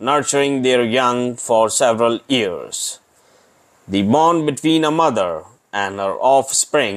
nurturing their young for several years. The bond between a mother and her offspring